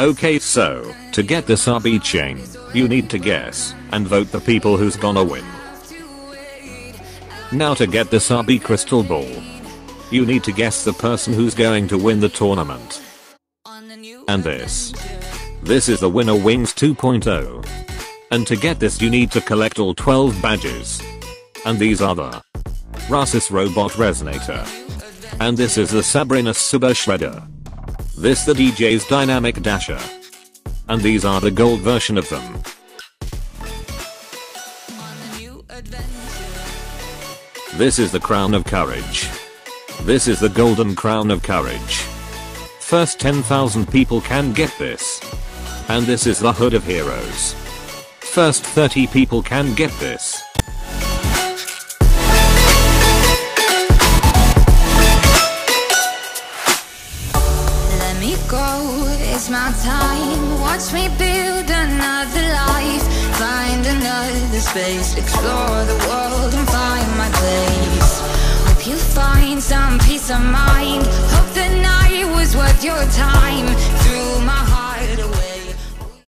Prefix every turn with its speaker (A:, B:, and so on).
A: Okay so, to get this RB chain, you need to guess, and vote the people who's gonna win. Now to get this RB crystal ball. You need to guess the person who's going to win the tournament. And this. This is the winner wings 2.0. And to get this you need to collect all 12 badges. And these are the Russo's Robot Resonator. And this is the Sabrina Super Shredder. This the DJ's Dynamic Dasher. And these are the gold version of them. This is the Crown of Courage. This is the Golden Crown of Courage. First 10,000 people can get this. And this is the Hood of Heroes. First 30 people can get this.
B: Go, it's my time. Watch me build another life. Find another space. Explore the world and find my place. Hope you find some peace of mind. Hope the night was worth your time